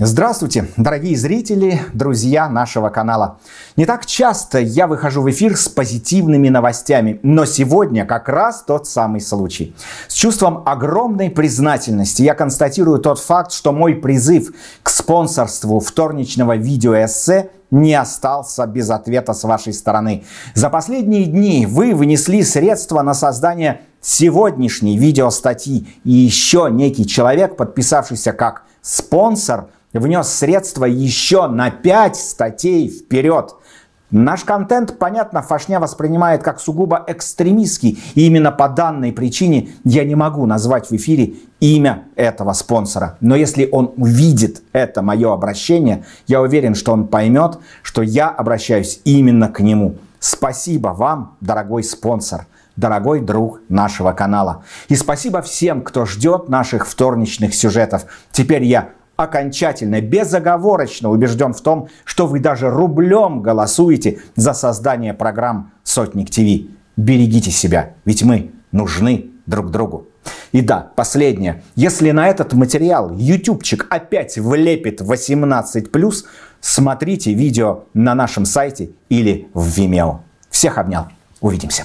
Здравствуйте, дорогие зрители, друзья нашего канала. Не так часто я выхожу в эфир с позитивными новостями, но сегодня как раз тот самый случай. С чувством огромной признательности я констатирую тот факт, что мой призыв к спонсорству вторничного видеоэссе не остался без ответа с вашей стороны. За последние дни вы внесли средства на создание сегодняшней видеостатьи, и еще некий человек, подписавшийся как спонсор, внес средства еще на 5 статей вперед. Наш контент, понятно, Фашня воспринимает как сугубо экстремистский. И именно по данной причине я не могу назвать в эфире имя этого спонсора. Но если он увидит это мое обращение, я уверен, что он поймет, что я обращаюсь именно к нему. Спасибо вам, дорогой спонсор дорогой друг нашего канала. И спасибо всем, кто ждет наших вторничных сюжетов. Теперь я окончательно, безоговорочно убежден в том, что вы даже рублем голосуете за создание программ «Сотник ТВ». Берегите себя, ведь мы нужны друг другу. И да, последнее. Если на этот материал ютубчик опять влепит 18+, смотрите видео на нашем сайте или в Vimeo. Всех обнял. Увидимся.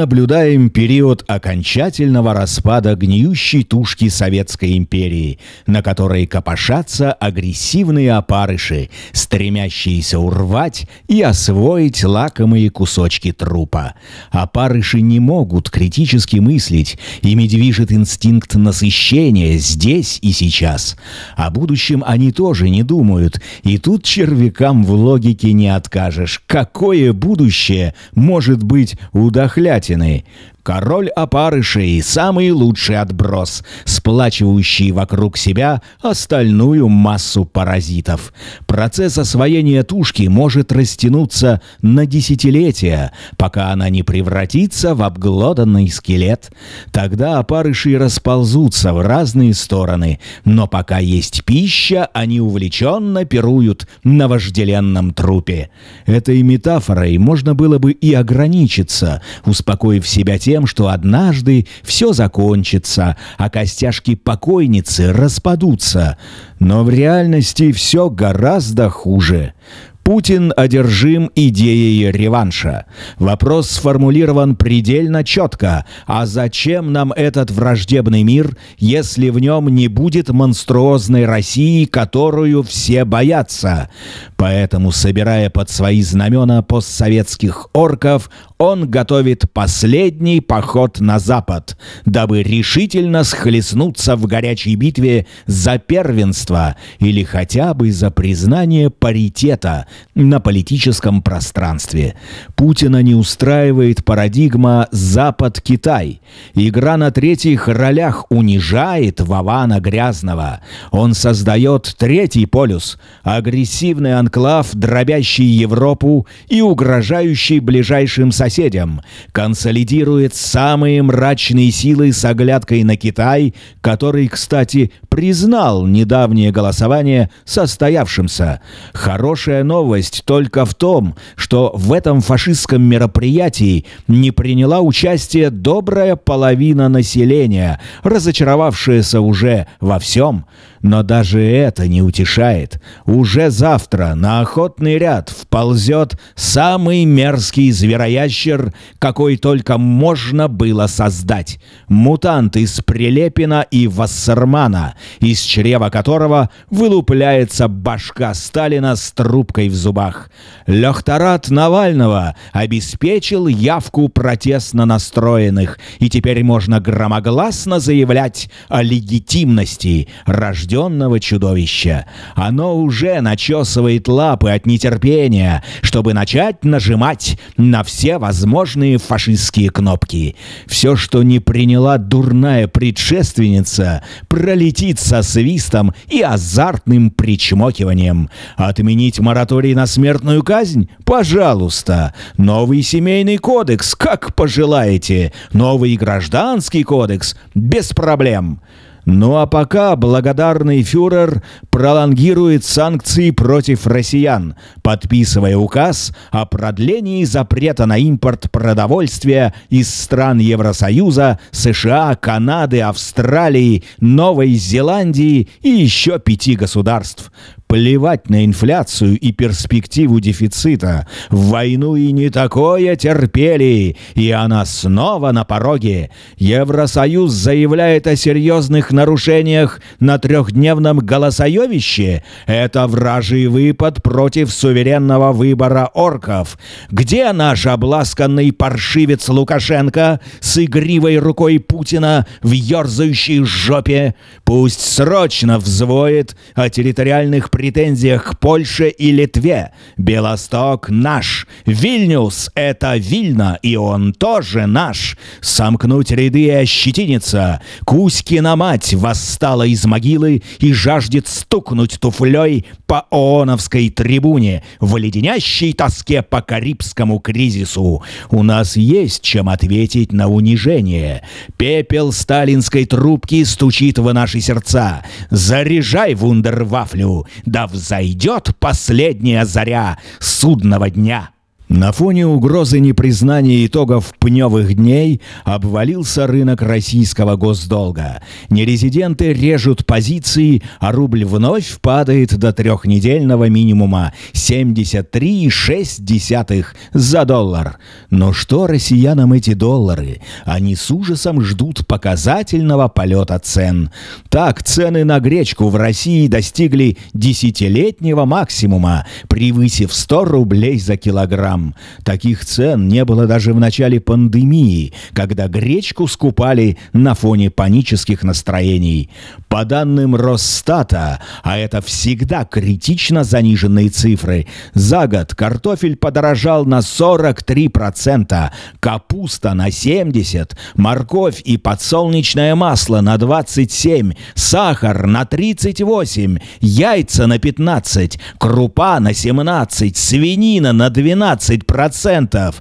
Наблюдаем период окончательного распада гниющей тушки Советской империи, на которой копошатся агрессивные опарыши, стремящиеся урвать и освоить лакомые кусочки трупа. Опарыши не могут критически мыслить, ими движет инстинкт насыщения здесь и сейчас. О будущем они тоже не думают, и тут червякам в логике не откажешь. Какое будущее может быть у дохля кислятины. Король опарышей – самый лучший отброс, сплачивающий вокруг себя остальную массу паразитов. Процесс освоения тушки может растянуться на десятилетия, пока она не превратится в обглоданный скелет. Тогда опарыши расползутся в разные стороны, но пока есть пища, они увлеченно пируют на вожделенном трупе. Этой метафорой можно было бы и ограничиться, успокоив себя тем, тем, что однажды все закончится, а костяшки покойницы распадутся. Но в реальности все гораздо хуже. Путин одержим идеей реванша. Вопрос сформулирован предельно четко. А зачем нам этот враждебный мир, если в нем не будет монструозной России, которую все боятся? Поэтому, собирая под свои знамена постсоветских орков, он готовит последний поход на Запад, дабы решительно схлестнуться в горячей битве за первенство или хотя бы за признание паритета на политическом пространстве. Путина не устраивает парадигма «Запад-Китай». Игра на третьих ролях унижает Вована Грязного. Он создает третий полюс – агрессивный анклав, дробящий Европу и угрожающий ближайшим соседям, консолидирует самые мрачные силы с оглядкой на Китай, который, кстати, признал недавнее голосование состоявшимся. Хорошая новость только в том, что в этом фашистском мероприятии не приняла участие добрая половина населения, разочаровавшаяся уже во всем. Но даже это не утешает. Уже завтра на охотный ряд вползет самый мерзкий звероящер, какой только можно было создать. Мутант из Прилепина и Вассермана, из чрева которого вылупляется башка Сталина с трубкой в зубах. Лехторат Навального обеспечил явку протестно настроенных, и теперь можно громогласно заявлять о легитимности рожденного чудовища. Оно уже начесывает лапы от нетерпения, чтобы начать нажимать на все возможные фашистские кнопки. Все, что не приняла дурная предшественница, пролетит со свистом и азартным причмокиванием. Отменить мораторий на смертную казнь? Пожалуйста. Новый семейный кодекс, как пожелаете. Новый гражданский кодекс? Без проблем. Ну а пока благодарный фюрер пролонгирует санкции против россиян, подписывая указ о продлении запрета на импорт продовольствия из стран Евросоюза, США, Канады, Австралии, Новой Зеландии и еще пяти государств. Плевать на инфляцию и перспективу дефицита. В войну и не такое терпели, и она снова на пороге. Евросоюз заявляет о серьезных нарушениях на трехдневном голосоевище. Это вражий выпад против суверенного выбора орков. Где наш обласканный паршивец Лукашенко с игривой рукой Путина в ерзающей жопе? Пусть срочно взвоет о территориальных претензиях к Польше и Литве. Белосток наш. Вильнюс — это Вильна, и он тоже наш. Сомкнуть ряды и ощетиниться. Кузькина мать восстала из могилы и жаждет стукнуть туфлей по ооновской трибуне в леденящей тоске по карибскому кризису. У нас есть чем ответить на унижение. Пепел сталинской трубки стучит в наши сердца. Заряжай вундервафлю, да взойдет последняя заря судного дня. На фоне угрозы непризнания итогов пневых дней обвалился рынок российского госдолга. Нерезиденты режут позиции, а рубль вновь падает до трехнедельного минимума 73,6 за доллар. Но что россиянам эти доллары? Они с ужасом ждут показательного полета цен. Так, цены на гречку в России достигли десятилетнего максимума, превысив 100 рублей за килограмм грамм. Таких цен не было даже в начале пандемии, когда гречку скупали на фоне панических настроений. По данным Росстата, а это всегда критично заниженные цифры, за год картофель подорожал на 43%, капуста на 70%, морковь и подсолнечное масло на 27%, сахар на 38%, яйца на 15%, крупа на 17%, свинина на 12%, 20%.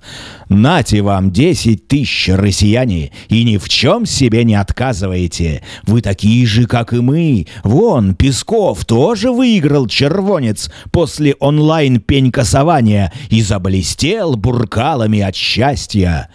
Нате вам 10 тысяч, россияне, и ни в чем себе не отказываете. Вы такие же, как и мы. Вон, Песков тоже выиграл червонец после онлайн-пень-косования и заблестел буркалами от счастья.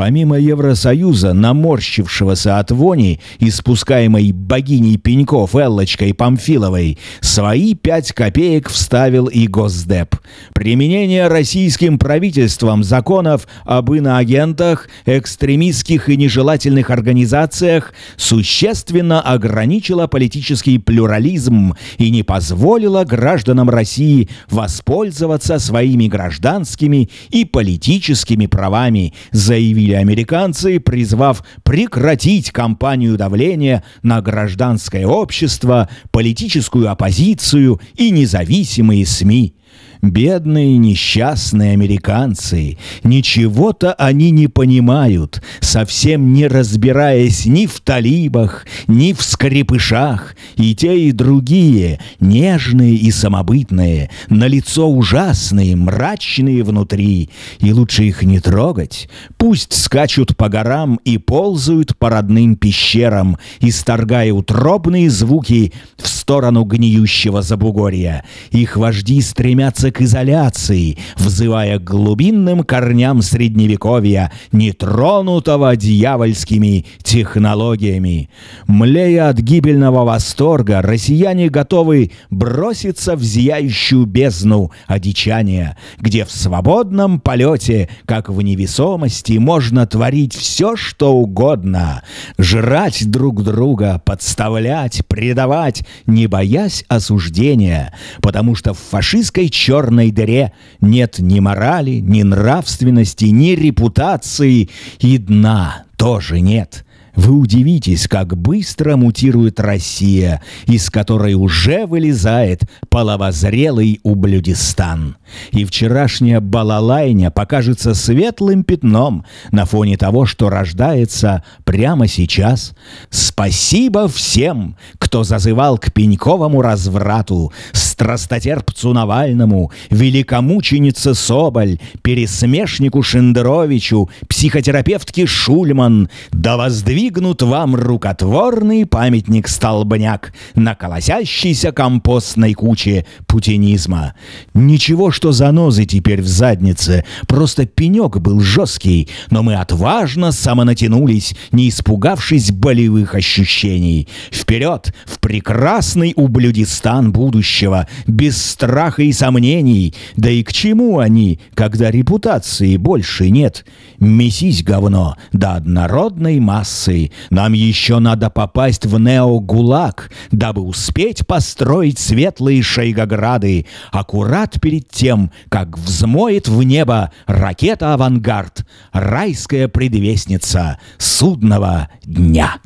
Помимо Евросоюза, наморщившегося от вони, испускаемой богиней пеньков Эллочкой Памфиловой, свои пять копеек вставил и Госдеп. Применение российским правительством законов об иноагентах, экстремистских и нежелательных организациях существенно ограничило политический плюрализм и не позволило гражданам России воспользоваться своими гражданскими и политическими правами, заявили заявили американцы, призвав прекратить кампанию давления на гражданское общество, политическую оппозицию и независимые СМИ. Бедные несчастные американцы, ничего-то они не понимают, совсем не разбираясь ни в талибах, ни в скрипышах, и те, и другие, нежные и самобытные, на лицо ужасные, мрачные внутри, и лучше их не трогать, пусть скачут по горам и ползают по родным пещерам, исторгая утробные звуки в сторону гниющего забугорья. Их вожди стремятся к изоляции, взывая к глубинным корням Средневековья, нетронутого дьявольскими технологиями. Млея от гибельного восторга, россияне готовы броситься в зияющую бездну одичания, где в свободном полете, как в невесомости, можно творить все, что угодно, жрать друг друга, подставлять, предавать, не боясь осуждения, потому что в фашистской черной черной дыре нет ни морали, ни нравственности, ни репутации, и дна тоже нет. Вы удивитесь, как быстро мутирует Россия, из которой уже вылезает половозрелый ублюдистан. И вчерашняя балалайня покажется светлым пятном на фоне того, что рождается прямо сейчас. Спасибо всем, кто зазывал к пеньковому разврату, страстотерпцу Навальному, великомученице Соболь, пересмешнику Шендеровичу, психотерапевтке Шульман, да воздвигнут вам рукотворный памятник-столбняк на колосящейся компостной куче путинизма. Ничего, что занозы теперь в заднице, просто пенек был жесткий, но мы отважно самонатянулись, не испугавшись болевых ощущений. Вперед, в прекрасный ублюдистан будущего, без страха и сомнений. Да и к чему они, когда репутации больше нет? Месись, говно, до однородной массы. Нам еще надо попасть в неогулаг, дабы успеть построить светлые шейгограды, аккурат перед тем, как взмоет в небо ракета «Авангард», райская предвестница судного дня.